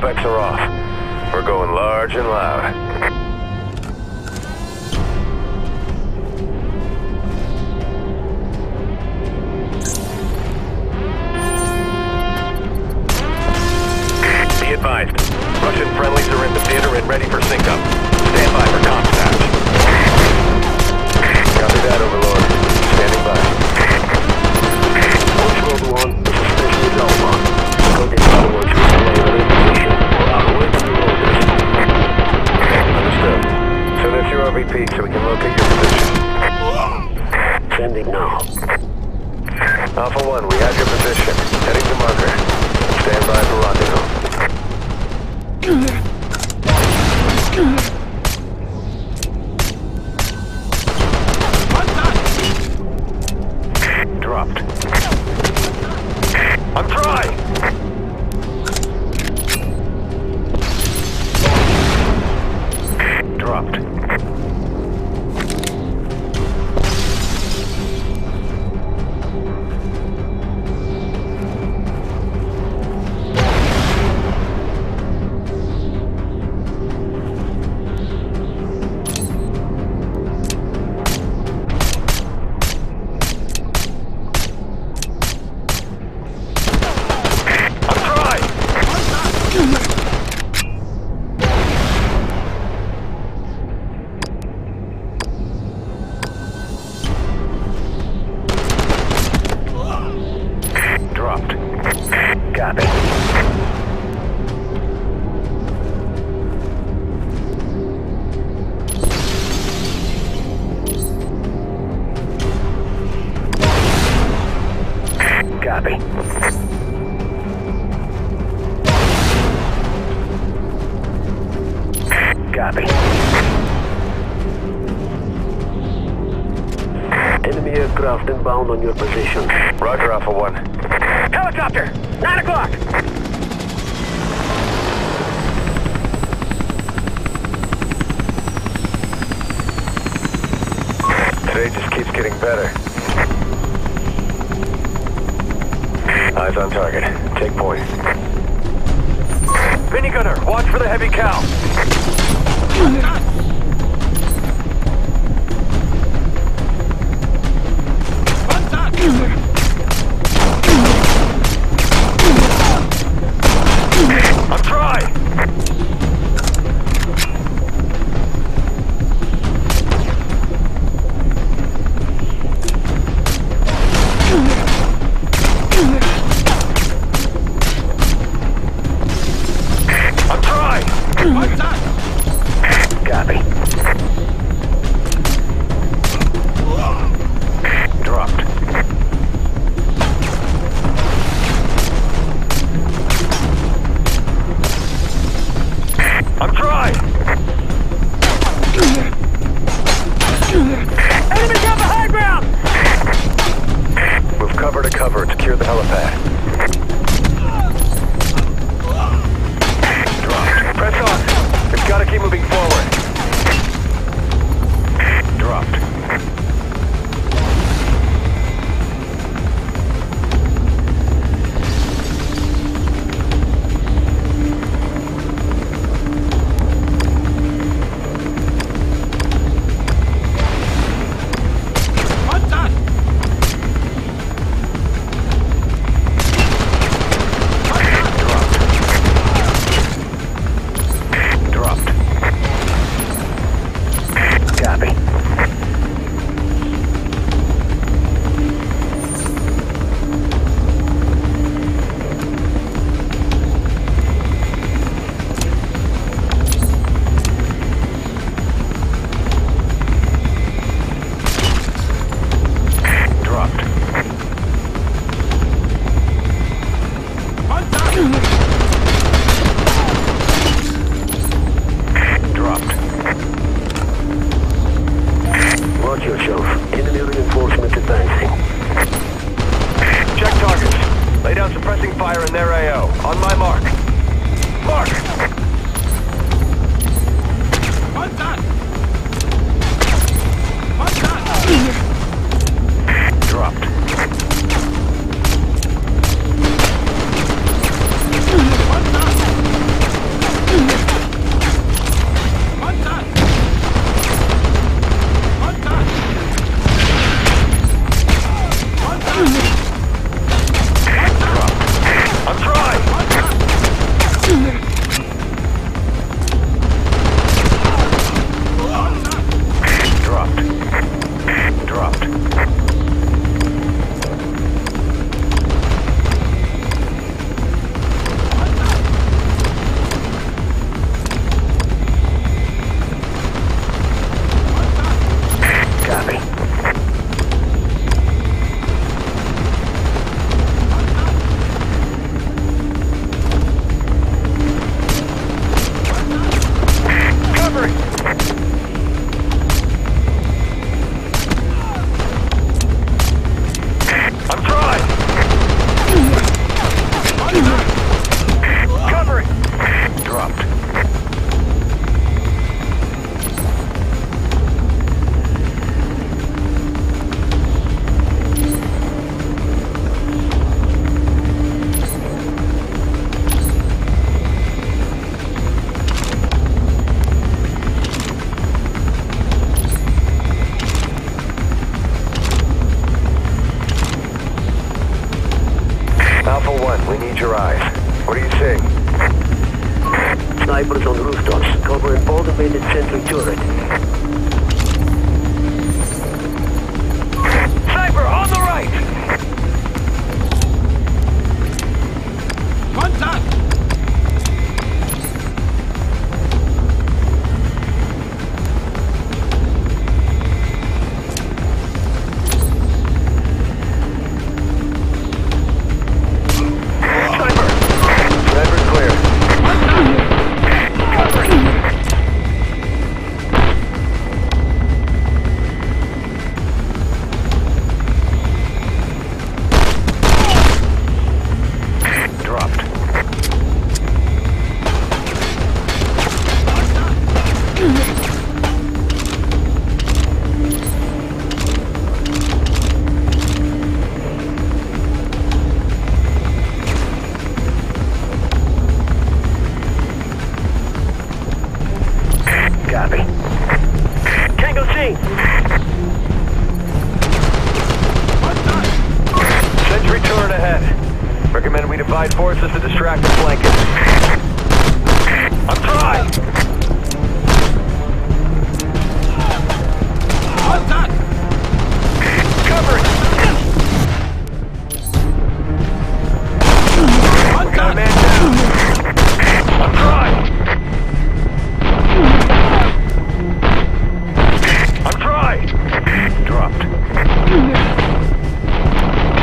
bets are off. We're going large and loud. Us so we can locate your position. Sending now. Alpha 1, we have Got aircraft inbound on your position. Roger, Alpha 1. Helicopter! Nine o'clock! Today just keeps getting better. Eyes on target. Take point. Minigunner, watch for the heavy cow. on rooftops, covering all sentry turret. Sniper, on the right! Contact!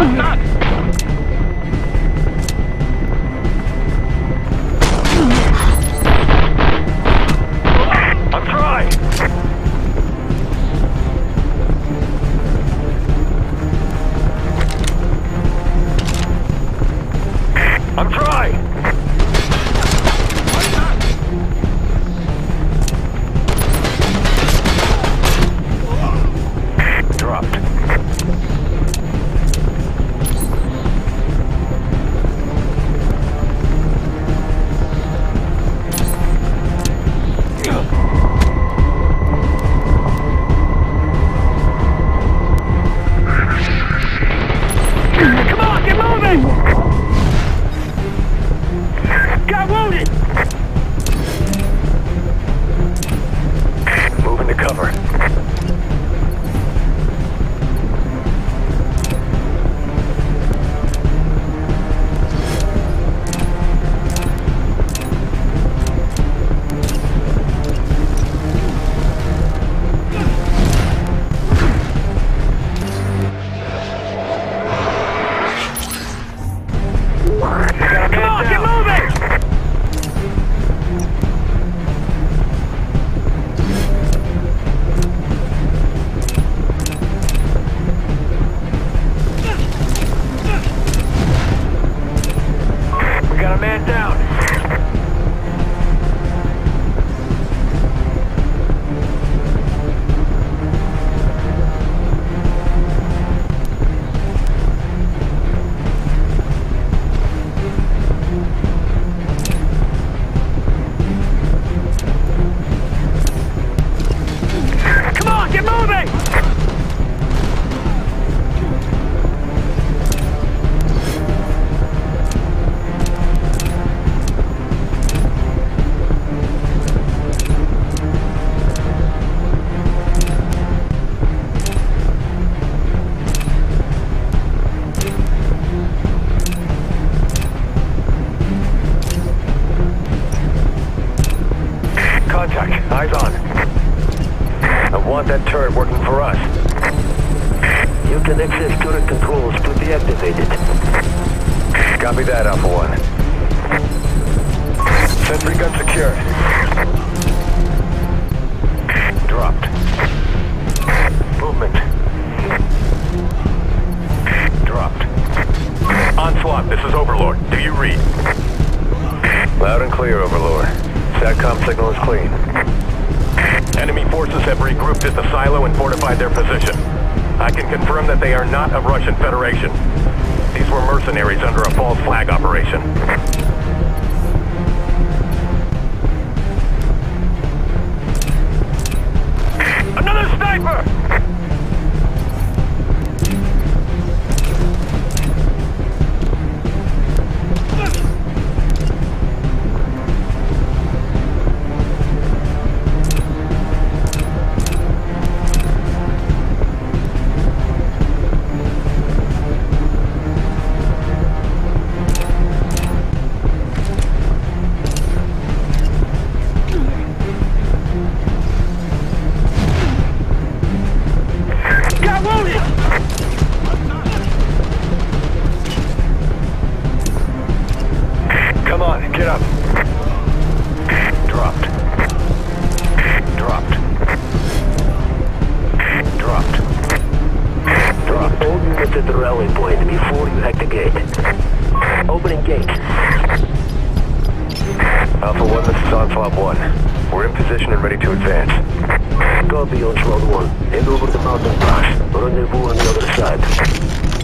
I'm want that turret working for us. You can access turret controls to deactivate it. Copy that, Alpha One. Sentry gun secured. Dropped. Movement. Dropped. Onslaught, this is Overlord. Do you read? Loud and clear, Overlord. SATCOM signal is clean. Enemy forces have regrouped at the silo and fortified their position. I can confirm that they are not of Russian Federation. These were mercenaries under a false flag operation. Opening gate. Alpha 1, this is Onslaught 1. We're in position and ready to advance. Copy, Onslaught 1. Head over the mountain pass. Rendezvous on the other side.